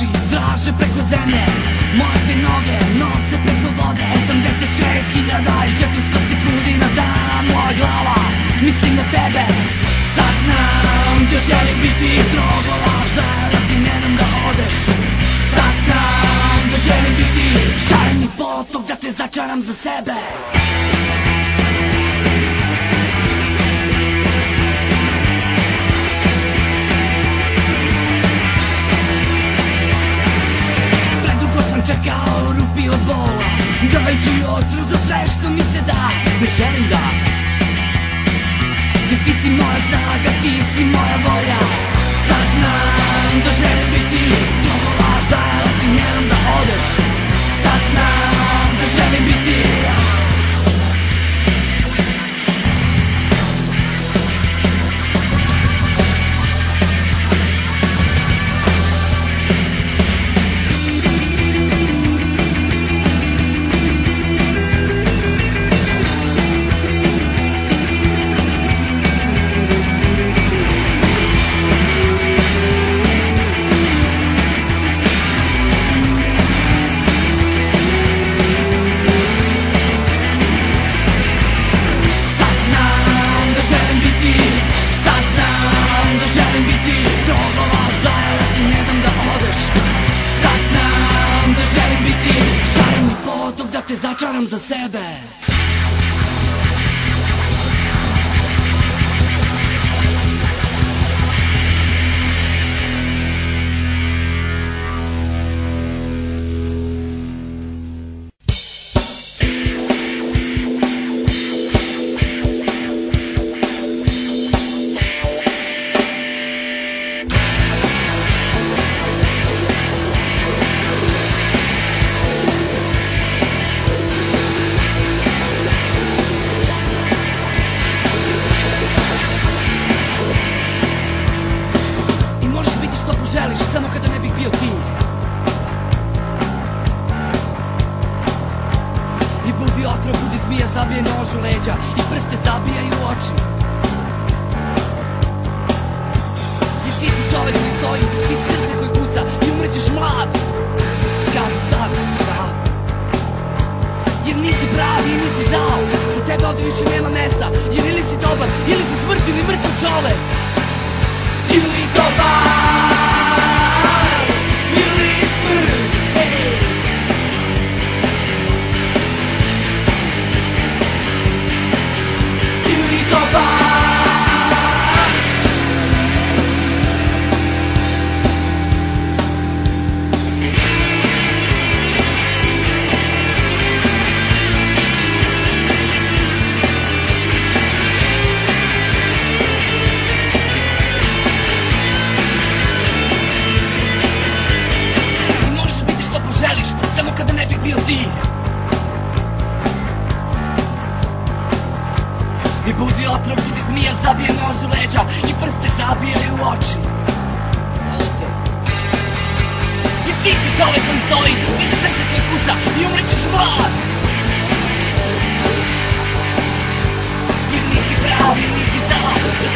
oči traže preko zemlje Moje te noge nose preko vode. 86 hiljada i 400 sekundi na dan Moja glava mislim na tebe. Sad znam da želim biti drogo lažna Da ti ne dam da odeš. Sad znam da želim biti šareni potok Da te začaram za sebe Čekao u rupi od bola. Dajući otrov za sve što mi se da. Ne želim da. Jer ti si moja snaga, ti si moja volja. Sad znam da želim biti fire.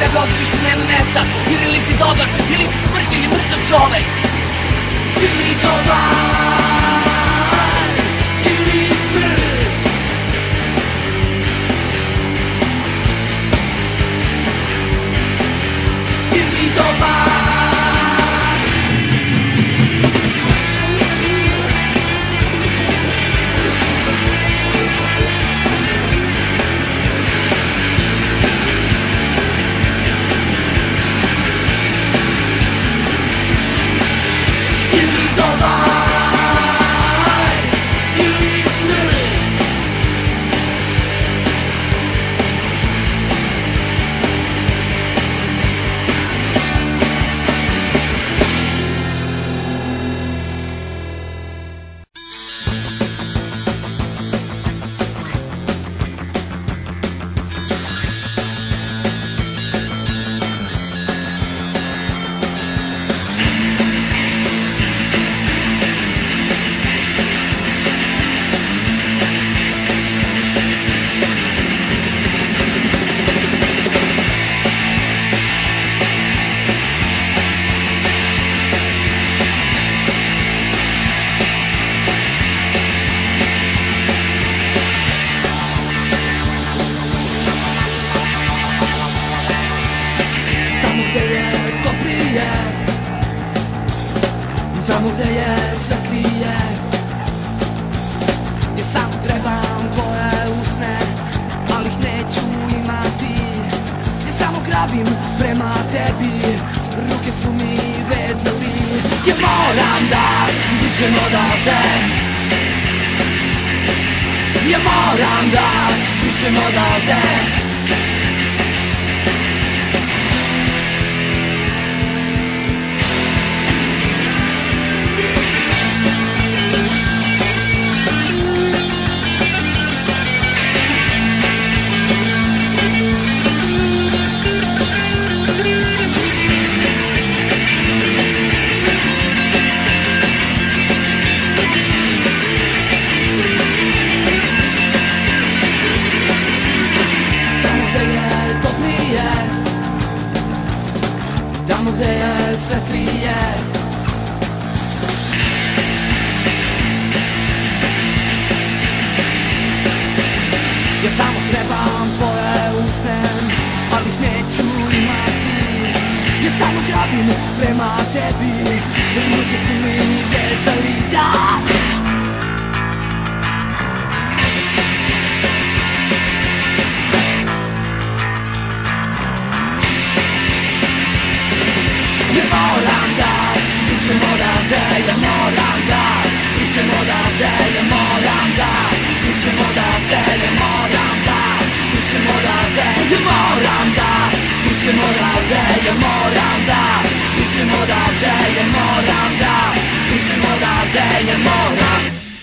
Tebe ovdje više nema mesta ili si dobar, ili si smrt ili mrtav čovek. Ili dobar Moramdan düşün odadan Ya moramdan düşün odadan cabin le mate bi mi che su mi de salita le volanda mi se moda de la moranda mi se moda de la moranda mi se moda de la moranda mi se moda de Pišem odavde je moram da. Pišem odavde je moram da. Pišem odavde je moram.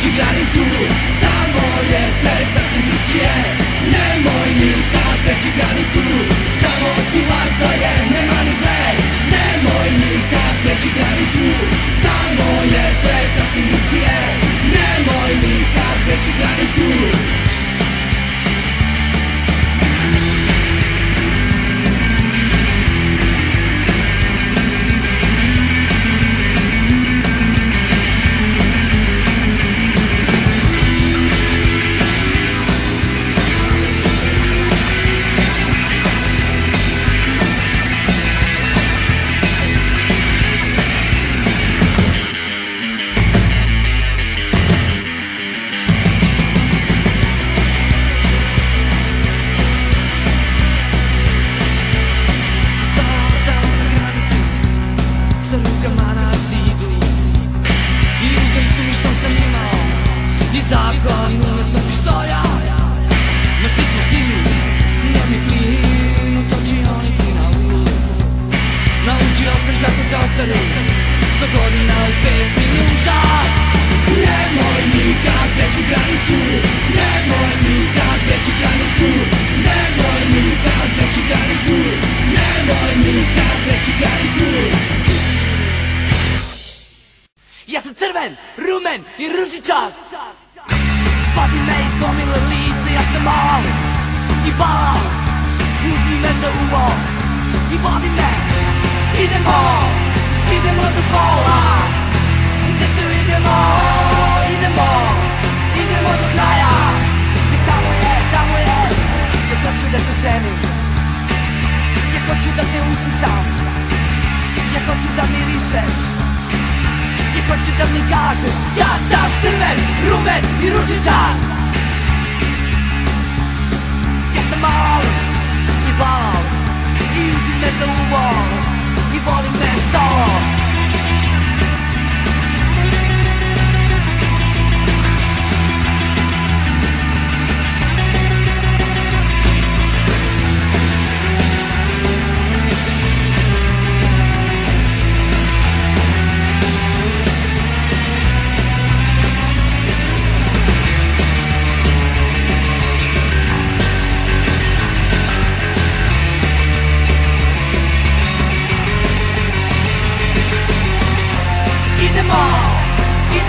naši tu Tamo je sve sasvim Nemoj nikad veći Tamo su vas je, nema ni Nemoj nikad Tamo je sve sasvim Nemoj nikad veći granicu Rubel, rubel i ruszy czas.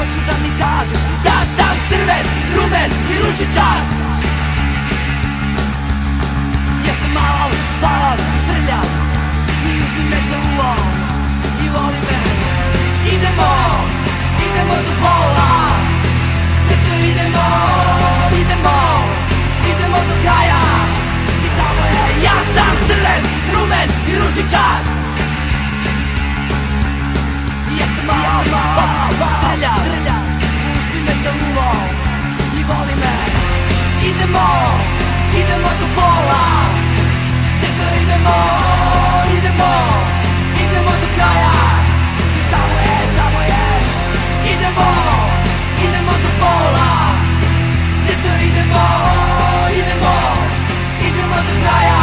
път ще да ми кажеш Да, съм червен, румен и рушичар Я съм малък, палък, стрелял И южни ме за улов. И лови ме. Идемо, идемо до пола. Дето идемо, идемо Идемо до края. Ще там е Я съм червен, румен и рушичар more, even more, into my desire.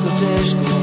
questo disco